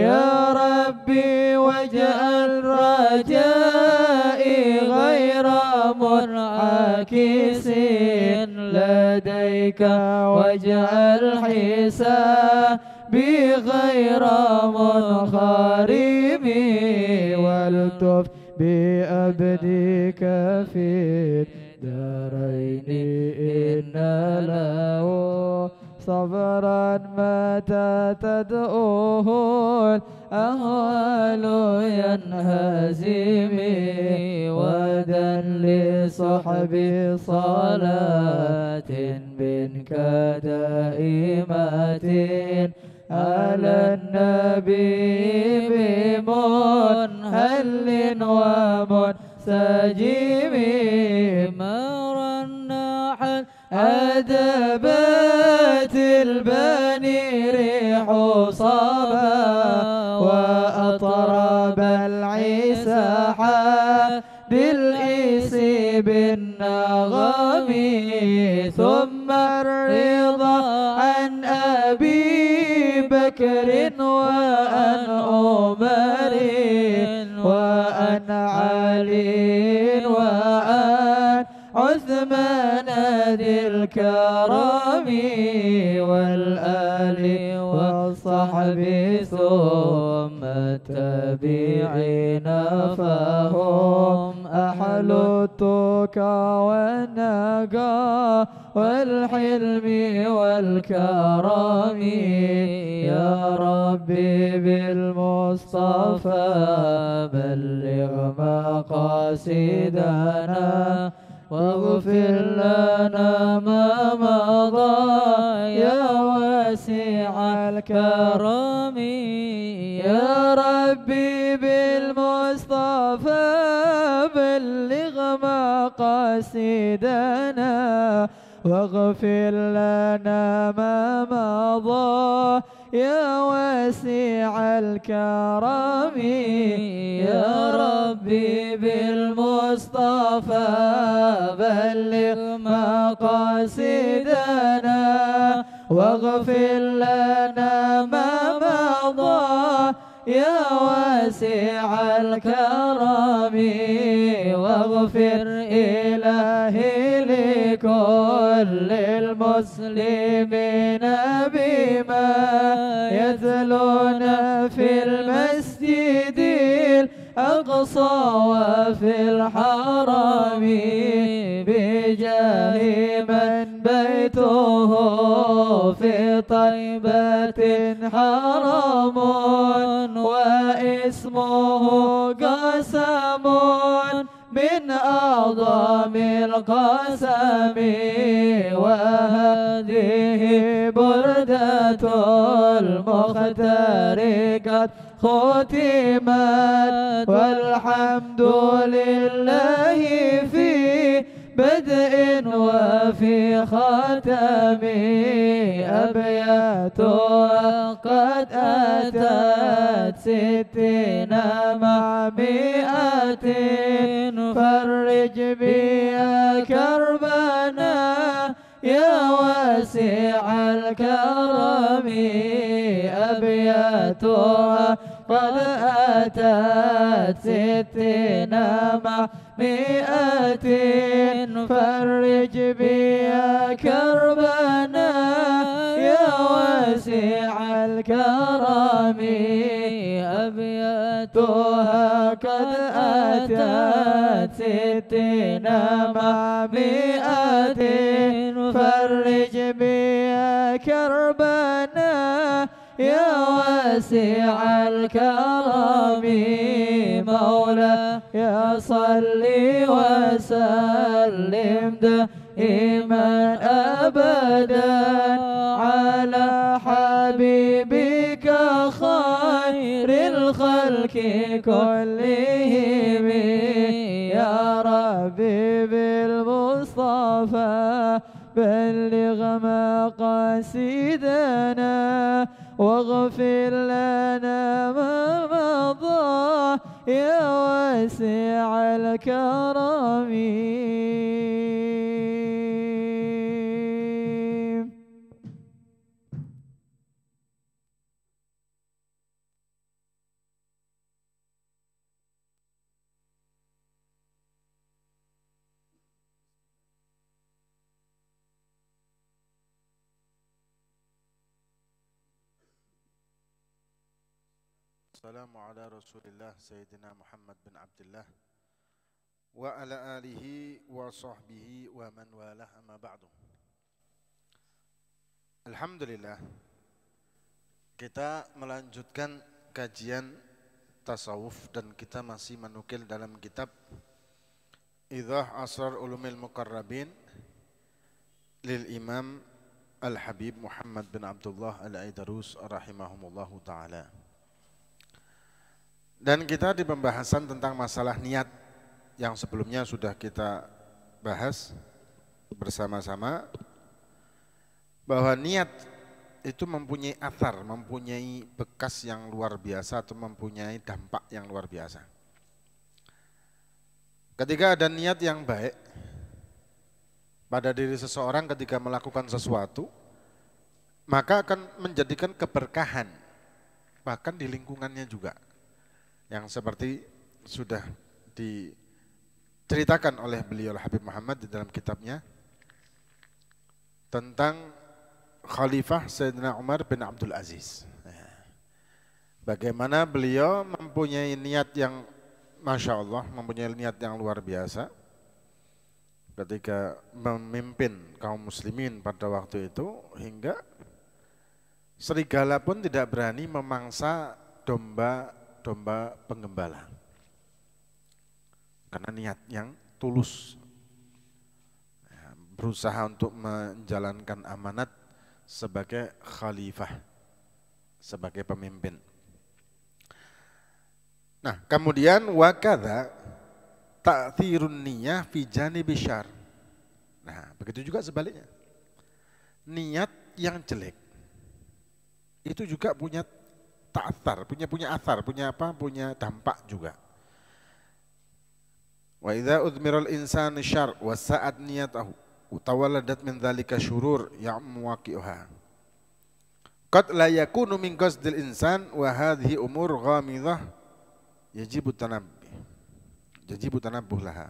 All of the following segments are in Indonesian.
يا ربي واجعل رجائي غير منعكس. لديك واجعل حسابي غير منخرم. والتف بأبدك في الدارين إن له صبرا متى تدعوه الأهوال ينهزم ودا لصحب صلاة منك دائمة على النبي بمنهل ومنسجم مر النحل أدبت البني الكرم والآل والصحب ثم التابعين فهم أحل التقى والنقى والحلم والكرم. يا ربي بالمصطفى بلغ مقاصدنا واغفر لنا ما مضى يا واسع الكرم. يا ربي بالمصطفى بلغ مقاصدنا واغفر لنا ما مضى يا واسع الكرم. يا ربي بالمصطفى بلغ مقاصدنا واغفر لنا ما مضى. يا واسع الكرم واغفر إلهي لكل المسلمين بما يتلون وفي الحرم بجاه من بيته في طيبة حرم واسمه قسم من أعظم القسم وهذه بردة المختار قد ختمت والحمد لله في بدء وفي ختم أبياتها قد أتت ستين مع مئة. فرج بها كربنا يا واسع الكرم. أبياتها قد أتت ستين مع مئة فرج بها كربنا يا واسع الكرم. أبياتها قد أتت ستين مع مئة فرج بها كربنا يا واسع الكرم مولا يا صل وسلم دائما ابدا على حبيبك خير الخلق كلهم. يا ربي بالمصطفى بلغ مقاصدنا واغفر لنا ما مضى يا واسع الكرم. والسلام على رسول الله سيدنا محمد بن عبد الله وعلى آله وصحبه ومن والاه أما بعد Alhamdulillah kita melanjutkan kajian tasawuf dan kita masih menukil dalam kitab Idah Asrar Ulumil Muqarrabin lil Imam Al-Habib Muhammad bin Abdullah Al-Aidarus rahimahumullahu taala. Dan kita di pembahasan tentang masalah niat yang sebelumnya sudah kita bahas bersama-sama bahwa niat itu mempunyai athar, mempunyai bekas yang luar biasa atau mempunyai dampak yang luar biasa. Ketika ada niat yang baik pada diri seseorang ketika melakukan sesuatu, maka akan menjadikan keberkahan bahkan di lingkungannya juga. Yang seperti sudah diceritakan oleh beliau Habib Muhammad di dalam kitabnya tentang Khalifah Sayyidina Umar bin Abdul Aziz. Bagaimana beliau mempunyai niat yang Masya Allah, mempunyai niat yang luar biasa ketika memimpin kaum muslimin pada waktu itu hingga serigala pun tidak berani memangsa domba-domba penggembala. Karena niat yang tulus berusaha untuk menjalankan amanat sebagai khalifah, sebagai pemimpin. Nah, kemudian wakada ta'thirun niyah fi janibi syar. Nah, begitu juga sebaliknya. Niat yang jelek itu juga punya ta'athar, punya punya athar, punya apa? Punya dampak juga. Wa idza udmiral insanu syar wa sa'at niyatahu utawaladat min dzalika syurur ya'mu waqi'uha qad la yakunu min qasdil insan wa hadhihi umur ghamidah yajibu tanabbih yajibu tanabbuh laha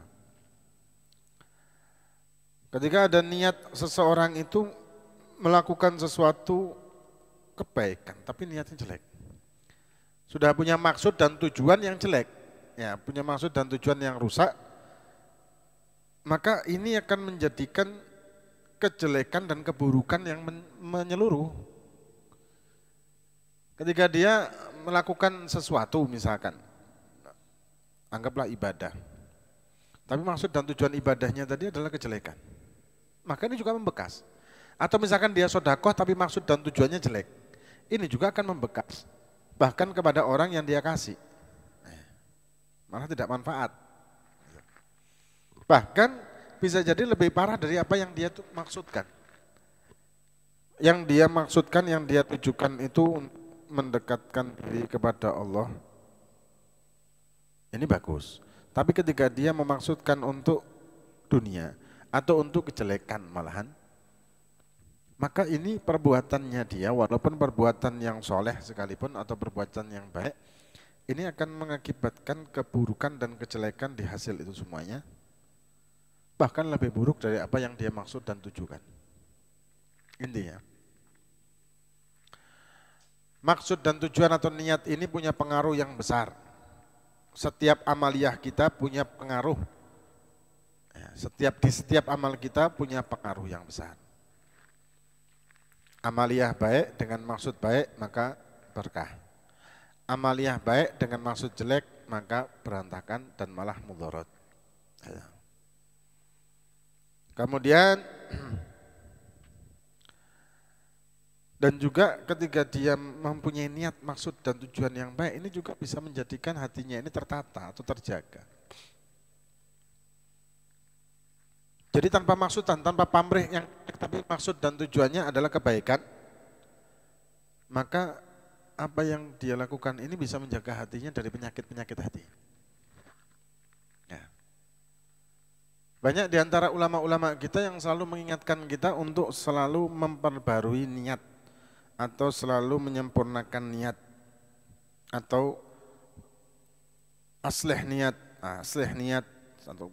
ketika ada niat seseorang itu melakukan sesuatu kebaikan tapi niatnya jelek sudah punya maksud dan tujuan yang jelek ya punya maksud dan tujuan yang rusak maka ini akan menjadikan kejelekan dan keburukan yang menyeluruh. Ketika dia melakukan sesuatu misalkan, anggaplah ibadah. Tapi maksud dan tujuan ibadahnya tadi adalah kejelekan. Maka ini juga membekas. Atau misalkan dia sodakoh tapi maksud dan tujuannya jelek. Ini juga akan membekas. Bahkan kepada orang yang dia kasih. Malah tidak manfaat. Bahkan bisa jadi lebih parah dari apa yang dia maksudkan. Yang dia maksudkan, yang dia tujukan itu mendekatkan diri kepada Allah. Ini bagus. Tapi ketika dia memaksudkan untuk dunia atau untuk kejelekan malahan, maka ini perbuatannya dia walaupun perbuatan yang soleh sekalipun atau perbuatan yang baik, ini akan mengakibatkan keburukan dan kejelekan di hasil itu semuanya bahkan lebih buruk dari apa yang dia maksud dan tujukan. Intinya, maksud dan tujuan atau niat ini punya pengaruh yang besar. Setiap amaliyah kita punya pengaruh. Ya, setiap di setiap amal kita punya pengaruh yang besar. Amaliyah baik dengan maksud baik maka berkah. Amaliyah baik dengan maksud jelek maka berantakan dan malah mudorot. Kemudian dan juga ketika dia mempunyai niat, maksud dan tujuan yang baik, ini juga bisa menjadikan hatinya ini tertata atau terjaga. Jadi tanpa maksud tanpa pamrih yang tapi maksud dan tujuannya adalah kebaikan, maka apa yang dia lakukan ini bisa menjaga hatinya dari penyakit-penyakit hati. Banyak di antara ulama-ulama kita yang selalu mengingatkan kita untuk selalu memperbarui niat atau selalu menyempurnakan niat atau asleh niat, ah, asleh niat atau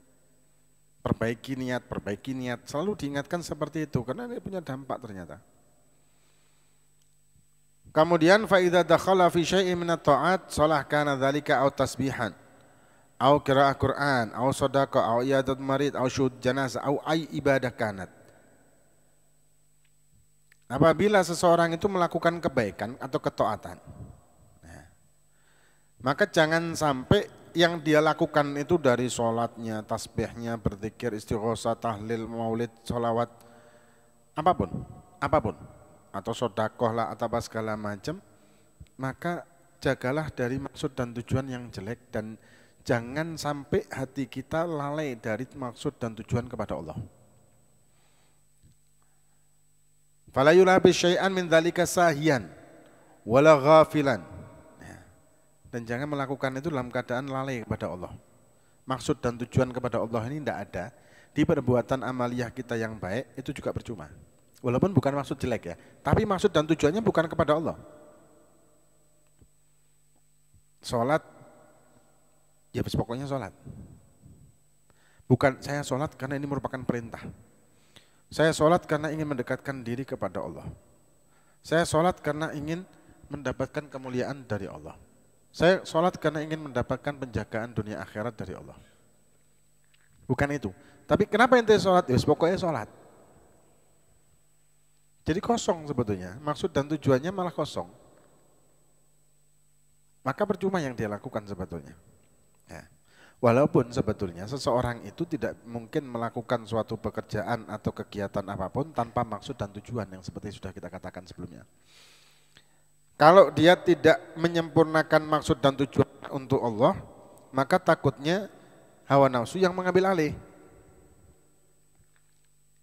perbaiki niat, perbaiki niat, selalu diingatkan seperti itu karena ini punya dampak ternyata. Kemudian faida dakhala fi syai'in min at-ta'at salah kana dzalika au tasbihan au qira'ah Quran au sadaqah au iyadat marid au syud janazah au ai ibadah kanat. Apabila seseorang itu melakukan kebaikan atau ketaatan, nah, maka jangan sampai yang dia lakukan itu dari sholatnya, tasbihnya, berzikir, istighosa, tahlil, maulid, sholawat, apa pun, apa pun atau sodakoh lah atau apa segala macam, maka jagalah dari maksud dan tujuan yang jelek dan jangan sampai hati kita lalai dari maksud dan tujuan kepada Allah. Fala syai'an min dzalika sahiyan wala ghafilan. Dan jangan melakukan itu dalam keadaan lalai kepada Allah. Maksud dan tujuan kepada Allah ini tidak ada. Di perbuatan amaliyah kita yang baik itu juga percuma. Walaupun bukan maksud jelek ya, tapi maksud dan tujuannya bukan kepada Allah. Sholat, ya pokoknya sholat. Bukan saya sholat karena ini merupakan perintah. Saya sholat karena ingin mendekatkan diri kepada Allah. Saya sholat karena ingin mendapatkan kemuliaan dari Allah. Saya sholat karena ingin mendapatkan penjagaan dunia akhirat dari Allah. Bukan itu. Tapi kenapa ente sholat? Ya pokoknya sholat. Jadi kosong sebetulnya, maksud dan tujuannya malah kosong. Maka percuma yang dia lakukan sebetulnya. Ya. Walaupun sebetulnya seseorang itu tidak mungkin melakukan suatu pekerjaan atau kegiatan apa pun tanpa maksud dan tujuan yang seperti sudah kita katakan sebelumnya. Kalau dia tidak menyempurnakan maksud dan tujuan untuk Allah, maka takutnya hawa nafsu yang mengambil alih.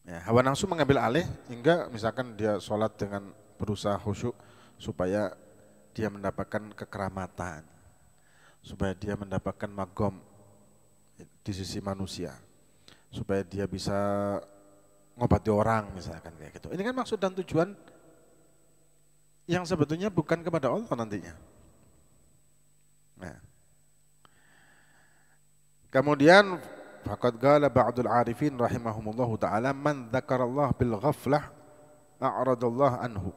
Ya, hawa nafsu mengambil alih hingga misalkan dia sholat dengan berusaha khusyuk supaya dia mendapatkan kekeramatan, supaya dia mendapatkan magom di sisi manusia, supaya dia bisa ngobati orang misalkan kayak gitu. Ini kan maksud dan tujuan yang sebetulnya bukan kepada Allah nantinya. Nah. Kemudian Faqad qala ba'dul arifin rahimahumullahu taala man dzakarallah bil ghaflah a'radallah anhu.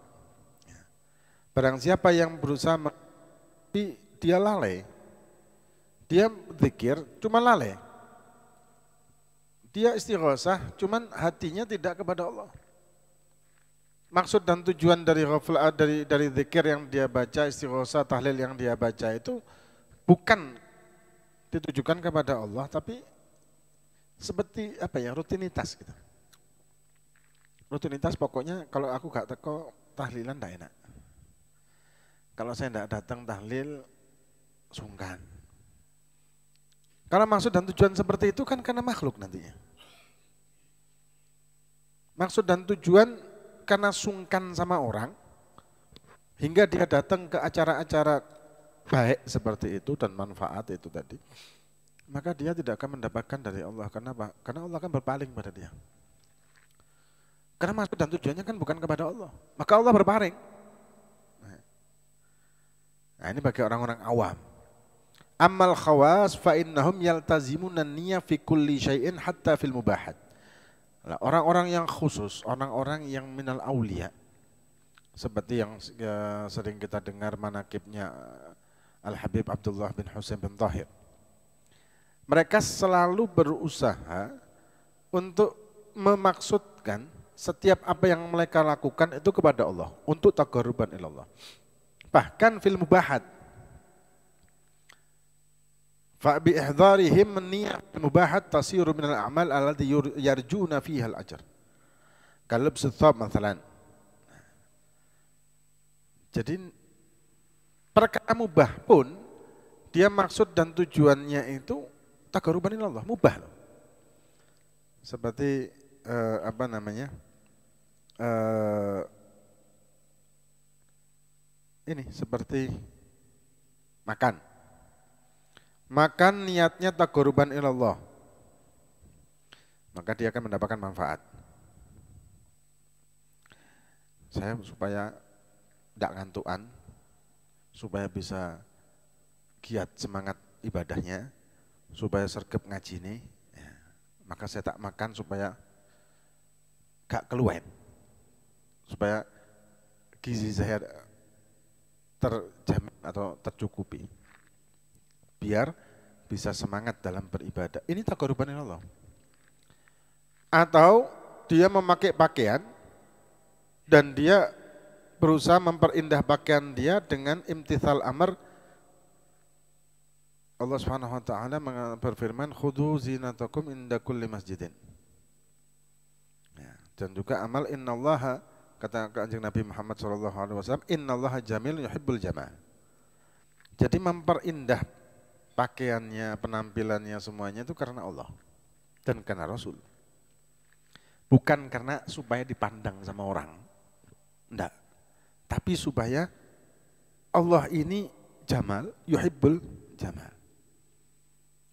Barang siapa yang berusaha tapi dia lalai. Dia zikir cuma lalai. Dia istighosah cuman hatinya tidak kepada Allah. Maksud dan tujuan dari ghaflah dari dari zikir yang dia baca, istighosah, tahlil yang dia baca itu bukan ditujukan kepada Allah tapi seperti apa ya rutinitas gitu. Rutinitas pokoknya kalau aku gak teko tahlilan tidak enak. Kalau saya tidak datang tahlil sungkan. Kalau maksud dan tujuan seperti itu kan karena makhluk nantinya. Maksud dan tujuan karena sungkan sama orang, hingga dia datang ke acara-acara baik seperti itu dan manfaat itu tadi maka dia tidak akan mendapatkan dari Allah. Karena apa? Karena Allah akan berpaling pada dia. Karena maksud dan tujuannya kan bukan kepada Allah. Maka Allah berpaling. Nah ini bagi orang-orang awam. Amal khawas fa innahum yaltazimuna niyya fi kulli syai'in hatta fil mubahat. Orang-orang yang khusus, orang-orang yang minal aulia, seperti yang ya, sering kita dengar manakibnya Al-Habib Abdullah bin Husain bin Tahir mereka selalu berusaha untuk memaksudkan setiap apa yang mereka lakukan itu kepada Allah untuk taqarruban ilallah. Bahkan fil mubahat. Fa bi ihdharihim niyat mubahat tasiru min al-a'mal allati yarjuna fiha al-ajr. Jadi perkara mubah pun dia maksud dan tujuannya itu Takaruban Allah, mubah loh. Seperti uh, apa namanya? Uh, ini seperti makan. Makan niatnya takaruban Allah. Maka dia akan mendapatkan manfaat. Saya supaya tidak ngantuan, supaya bisa giat semangat ibadahnya, supaya sergap ngaji ini, ya, maka saya tak makan supaya gak keluar, supaya gizi saya terjamin atau tercukupi. Biar bisa semangat dalam beribadah. Ini takoruban Allah. Atau dia memakai pakaian dan dia berusaha memperindah pakaian dia dengan imtithal amr Allah Subhanahu wa taala berfirman khudu zinatakum inda kulli masjidin. Ya, dan juga amal innallaha kata kanjeng Nabi Muhammad sallallahu alaihi wasallam innallaha jamil yuhibbul jamal. Jadi memperindah pakaiannya, penampilannya semuanya itu karena Allah dan karena Rasul. Bukan karena supaya dipandang sama orang. Enggak. Tapi supaya Allah ini jamal, yuhibbul jamal.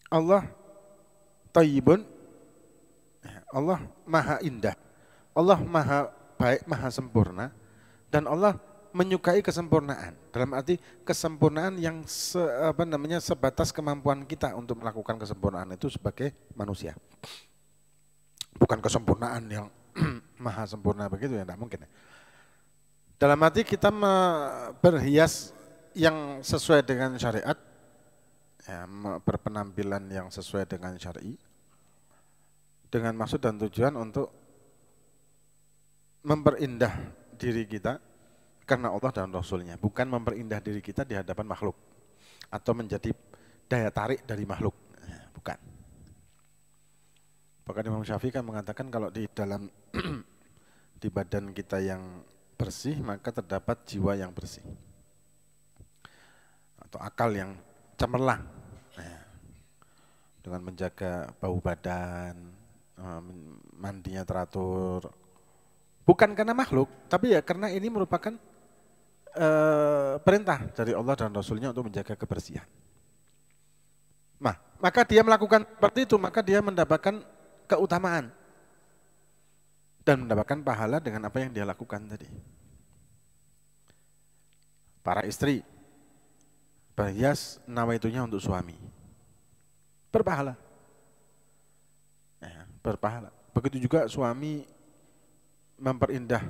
Allah tayyibun, Allah maha indah, Allah maha baik, maha sempurna, dan Allah menyukai kesempurnaan. Dalam arti kesempurnaan yang se, apa namanya sebatas kemampuan kita untuk melakukan kesempurnaan itu sebagai manusia. Bukan kesempurnaan yang maha sempurna begitu ya, tidak mungkin. Ya. Dalam arti kita berhias yang sesuai dengan syariat, ya, berpenampilan yang sesuai dengan syari dengan maksud dan tujuan untuk memperindah diri kita karena Allah dan Rasulnya, bukan memperindah diri kita di hadapan makhluk atau menjadi daya tarik dari makhluk, ya, bukan. Bahkan Imam Syafi'i kan mengatakan kalau di dalam di badan kita yang bersih maka terdapat jiwa yang bersih atau akal yang cemerlang ya. dengan menjaga bau badan, eh, mandinya teratur. Bukan karena makhluk, tapi ya karena ini merupakan uh, perintah dari Allah dan Rasulnya untuk menjaga kebersihan. Nah, maka dia melakukan seperti itu, maka dia mendapatkan keutamaan dan mendapatkan pahala dengan apa yang dia lakukan tadi. Para istri berhias nawaitunya untuk suami. Berpahala. Ya, berpahala. Begitu juga suami memperindah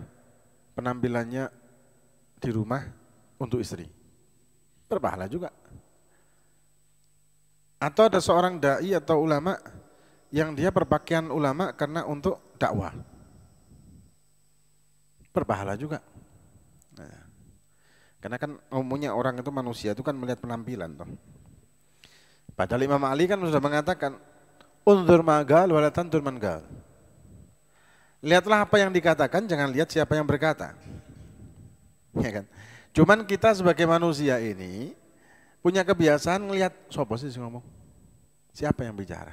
penampilannya di rumah untuk istri. Berpahala juga. Atau ada seorang dai atau ulama yang dia berpakaian ulama karena untuk dakwah. Berpahala juga. Karena kan umumnya orang itu manusia itu kan melihat penampilan toh. Padahal Imam Ali kan sudah mengatakan undur magal walatan tur mangal. Lihatlah apa yang dikatakan, jangan lihat siapa yang berkata. Ya kan? Cuman kita sebagai manusia ini punya kebiasaan ngelihat sopo sih ngomong. Siapa yang bicara?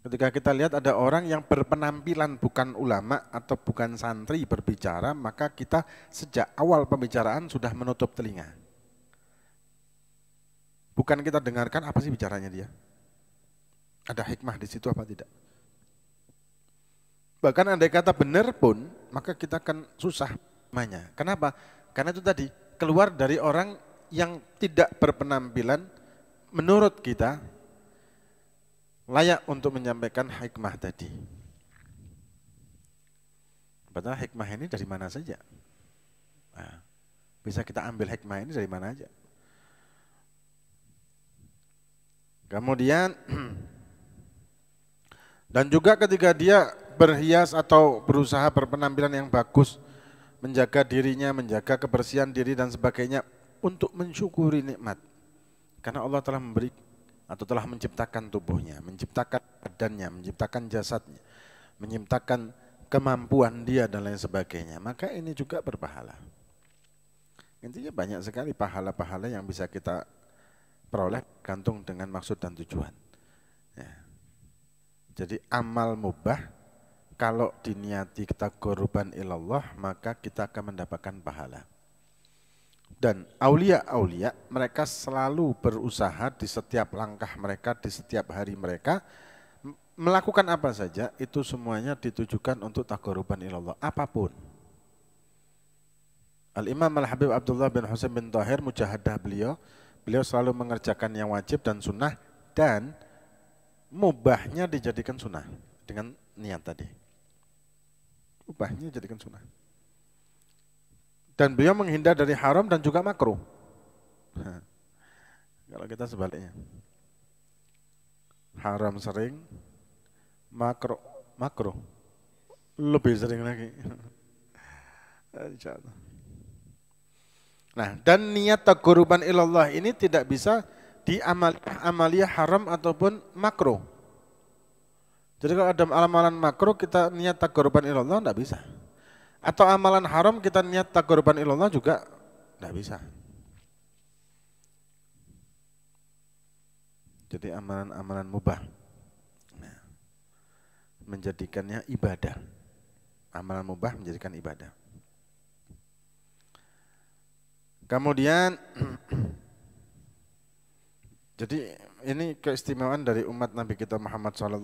Ketika kita lihat ada orang yang berpenampilan bukan ulama atau bukan santri berbicara, maka kita sejak awal pembicaraan sudah menutup telinga. Bukan kita dengarkan apa sih bicaranya dia. Ada hikmah di situ apa tidak. Bahkan andai kata benar pun, maka kita akan susah namanya. Kenapa? Karena itu tadi, keluar dari orang yang tidak berpenampilan menurut kita layak untuk menyampaikan hikmah tadi. Padahal hikmah ini dari mana saja. Nah, bisa kita ambil hikmah ini dari mana aja. Kemudian dan juga ketika dia berhias atau berusaha berpenampilan yang bagus, menjaga dirinya, menjaga kebersihan diri dan sebagainya untuk mensyukuri nikmat. Karena Allah telah memberi atau telah menciptakan tubuhnya, menciptakan badannya, menciptakan jasadnya, menciptakan kemampuan dia dan lain sebagainya, maka ini juga berpahala. Intinya banyak sekali pahala-pahala yang bisa kita peroleh gantung dengan maksud dan tujuan. Ya. Jadi amal mubah kalau diniati kita korban ilallah maka kita akan mendapatkan pahala. Dan aulia-aulia mereka selalu berusaha di setiap langkah mereka, di setiap hari mereka melakukan apa saja itu semuanya ditujukan untuk takoruban ilallah apa pun. Al-Imam Al-Habib Abdullah bin Husain bin Tahir mujahadah beliau, beliau selalu mengerjakan yang wajib dan sunnah dan mubahnya dijadikan sunnah dengan niat tadi. Mubahnya dijadikan sunnah. Dan beliau menghindar dari haram dan juga makruh. Kalau kita sebaliknya. Haram sering, makruh makruh lebih sering lagi. Nah, dan niat takuruban ilallah ini tidak bisa di amalia haram ataupun makruh. Jadi kalau ada amalan makruh kita niat takuruban ilallah tidak bisa. Atau amalan haram kita niat takuruban ilallah juga tidak bisa. Jadi amalan-amalan mubah. Nah, menjadikannya ibadah. Amalan mubah menjadikan ibadah. Kemudian jadi ini keistimewaan dari umat Nabi kita Muhammad SAW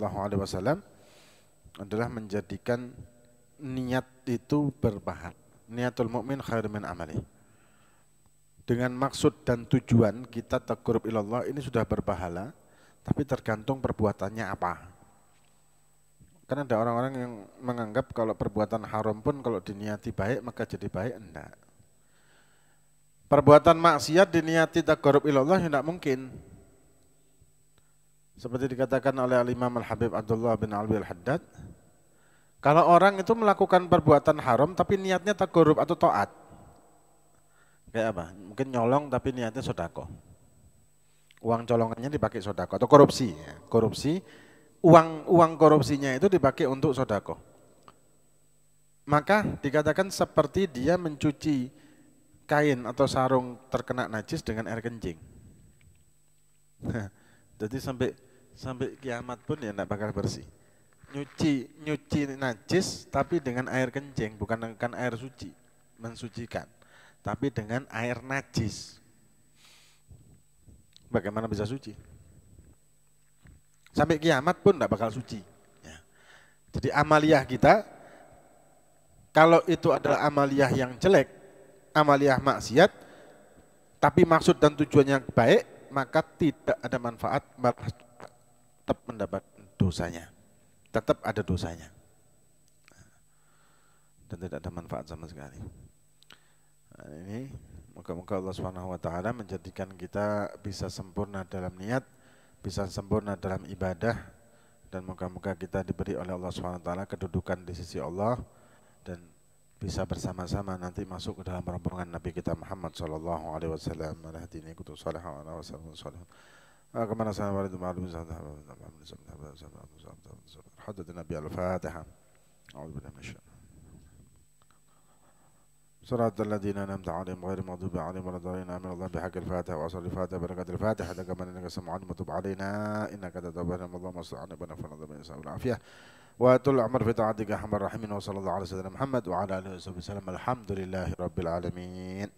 adalah menjadikan niat itu berbahan. Niatul mukmin khair min amali. Dengan maksud dan tujuan kita takurub ilallah ini sudah berpahala, tapi tergantung perbuatannya apa. Karena ada orang-orang yang menganggap kalau perbuatan haram pun kalau diniati baik maka jadi baik, enggak. Perbuatan maksiat diniati takarub ilallah tidak mungkin. Seperti dikatakan oleh Imam Al-Habib Abdullah bin Alwi Al-Haddad, kalau orang itu melakukan perbuatan haram tapi niatnya takarub atau taat. Kayak apa? Mungkin nyolong tapi niatnya sodako. Uang colongannya dipakai sodako atau korupsi. Ya. Korupsi, uang uang korupsinya itu dipakai untuk sodako. Maka dikatakan seperti dia mencuci kain atau sarung terkena najis dengan air kencing. Jadi sampai sampai kiamat pun ya tidak bakal bersih. Nyuci nyuci najis tapi dengan air kencing bukan dengan air suci, mensucikan, tapi dengan air najis. Bagaimana bisa suci? Sampai kiamat pun tidak bakal suci. Ya. Jadi amaliyah kita, kalau itu adalah amaliyah yang jelek, amaliyah maksiat, tapi maksud dan tujuannya baik, maka tidak ada manfaat, tetap mendapat dosanya. Tetap ada dosanya. Dan tidak ada manfaat sama sekali. Nah, ini moga-moga Allah Subhanahu wa taala menjadikan kita bisa sempurna dalam niat, bisa sempurna dalam ibadah dan moga-moga kita diberi oleh Allah Subhanahu wa taala kedudukan di sisi Allah dan bisa bersama-sama nanti masuk ke dalam rombongan Nabi kita Muhammad sallallahu alaihi wasallam ala hadini kutu wasallam salih kemana sana walidu ma'alum hadat Nabi al-Fatihah أعوذ بالله من الشيطان. صراط الذين أنعمت عليهم غير المغضوب عليهم ولا الضالين آمين الله بحق الفاتحة وأصل الفاتحة بركة الفاتحة. كما إنك سمع وتب علينا. إنك تتوب اللهم صل على نبينا محمد والعافية وطول العمر في طاعتك أرحم الراحمين. وصلى الله على سيدنا محمد وعلى آله وصحبه وسلم. الحمد لله رب العالمين.